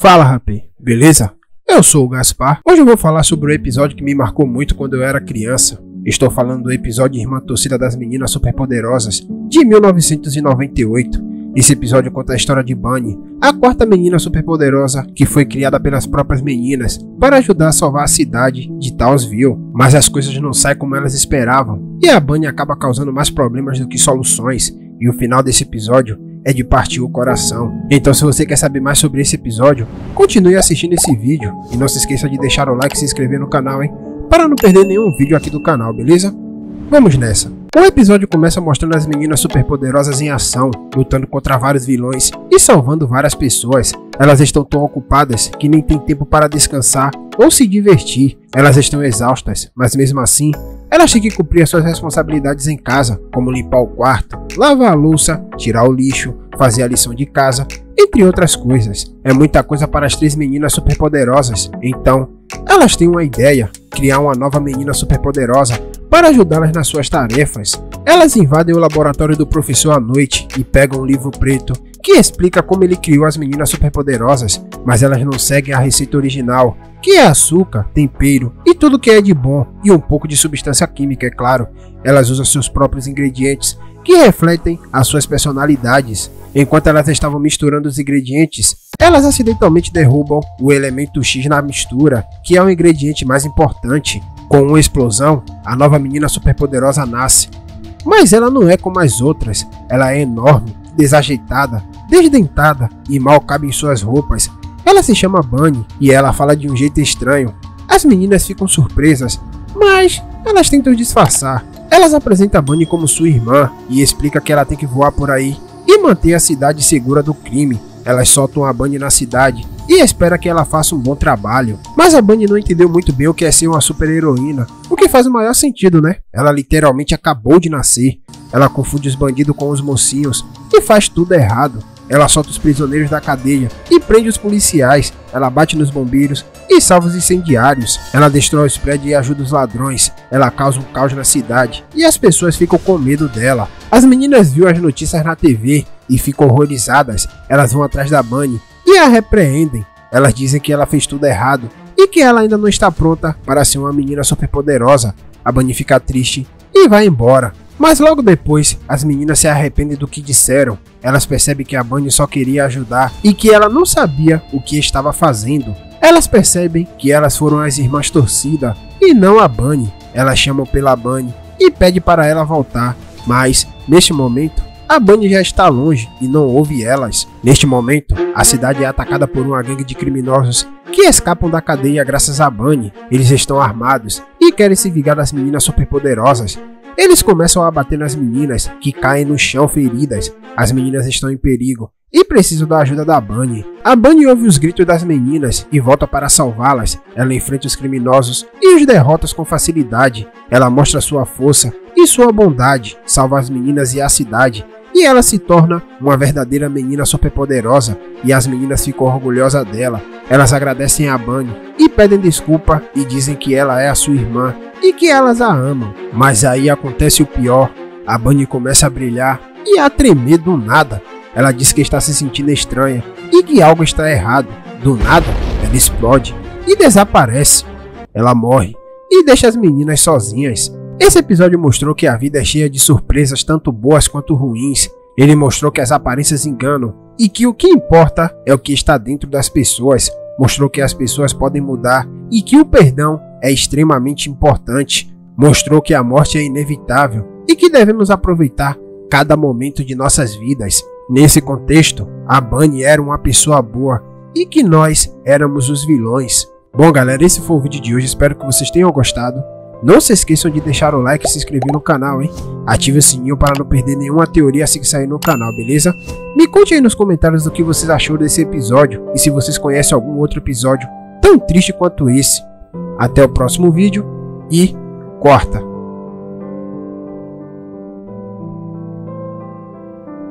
Fala, rapê, beleza? Eu sou o Gaspar. Hoje eu vou falar sobre o episódio que me marcou muito quando eu era criança. Estou falando do episódio Irmã Torcida das Meninas Superpoderosas, de 1998. Esse episódio conta a história de Bunny, a quarta menina superpoderosa que foi criada pelas próprias meninas para ajudar a salvar a cidade de Townsville. Mas as coisas não saem como elas esperavam, e a Bunny acaba causando mais problemas do que soluções. E o final desse episódio é de partir o coração. Então se você quer saber mais sobre esse episódio, continue assistindo esse vídeo e não se esqueça de deixar o like e se inscrever no canal, hein? Para não perder nenhum vídeo aqui do canal, beleza? Vamos nessa! O episódio começa mostrando as meninas superpoderosas em ação, lutando contra vários vilões e salvando várias pessoas. Elas estão tão ocupadas que nem tem tempo para descansar ou se divertir. Elas estão exaustas, mas mesmo assim, elas têm que cumprir as suas responsabilidades em casa, como limpar o quarto, lavar a louça, tirar o lixo, fazer a lição de casa, entre outras coisas. É muita coisa para as três meninas superpoderosas, então elas têm uma ideia: criar uma nova menina superpoderosa para ajudá-las nas suas tarefas. Elas invadem o laboratório do professor à noite e pegam um livro preto que explica como ele criou as meninas superpoderosas, mas elas não seguem a receita original, que é açúcar, tempero e tudo que é de bom, e um pouco de substância química, é claro. Elas usam seus próprios ingredientes, que refletem as suas personalidades. Enquanto elas estavam misturando os ingredientes, elas acidentalmente derrubam o elemento X na mistura, que é o ingrediente mais importante. Com uma explosão, a nova menina superpoderosa nasce. Mas ela não é como as outras, ela é enorme, desajeitada, desdentada e mal cabe em suas roupas. Ela se chama Bunny e ela fala de um jeito estranho. As meninas ficam surpresas, mas elas tentam disfarçar. Elas apresentam a Bunny como sua irmã e explica que ela tem que voar por aí e manter a cidade segura do crime. Elas soltam a Bunny na cidade e espera que ela faça um bom trabalho. Mas a Bunny não entendeu muito bem o que é ser uma super heroína, o que faz o maior sentido, né? Ela literalmente acabou de nascer. Ela confunde os bandidos com os mocinhos e faz tudo errado. Ela solta os prisioneiros da cadeia e prende os policiais. Ela bate nos bombeiros e salva os incendiários. Ela destrói os prédios e ajuda os ladrões. Ela causa um caos na cidade e as pessoas ficam com medo dela. As meninas viram as notícias na TV e ficam horrorizadas. Elas vão atrás da Bunny e a repreendem. Elas dizem que ela fez tudo errado e que ela ainda não está pronta para ser uma menina superpoderosa. A Bunny fica triste e vai embora. Mas logo depois, as meninas se arrependem do que disseram. Elas percebem que a Bunny só queria ajudar e que ela não sabia o que estava fazendo. Elas percebem que elas foram as irmãs torcida e não a Bunny. Elas chamam pela Bunny e pedem para ela voltar, mas neste momento a Bunny já está longe e não ouve elas. Neste momento, a cidade é atacada por uma gangue de criminosos que escapam da cadeia graças a Bunny. Eles estão armados e querem se vingar das meninas superpoderosas eles começam a bater nas meninas, que caem no chão feridas. As meninas estão em perigo e precisam da ajuda da Bunny. A Bunny ouve os gritos das meninas e volta para salvá-las. Ela enfrenta os criminosos e os derrota com facilidade. Ela mostra sua força e sua bondade, salva as meninas e a cidade. E ela se torna uma verdadeira menina superpoderosa e as meninas ficam orgulhosas dela. Elas agradecem a Bunny e pedem desculpa e dizem que ela é a sua irmã e que elas a amam. Mas aí acontece o pior: a Bunny começa a brilhar e a tremer do nada. Ela diz que está se sentindo estranha e que algo está errado. Do nada, ela explode e desaparece. Ela morre e deixa as meninas sozinhas. Esse episódio mostrou que a vida é cheia de surpresas, tanto boas quanto ruins. Ele mostrou que as aparências enganam e que o que importa é o que está dentro das pessoas. Mostrou que as pessoas podem mudar e que o perdão é extremamente importante. Mostrou que a morte é inevitável e que devemos aproveitar cada momento de nossas vidas. Nesse contexto, a Bunny era uma pessoa boa e que nós éramos os vilões. Bom, galera, esse foi o vídeo de hoje. Espero que vocês tenham gostado. Não se esqueçam de deixar o like e se inscrever no canal, hein? Ative o sininho para não perder nenhuma teoria assim que sair no canal, beleza? Me conte aí nos comentários o que vocês acharam desse episódio e se vocês conhecem algum outro episódio tão triste quanto esse. Até o próximo vídeo e corta!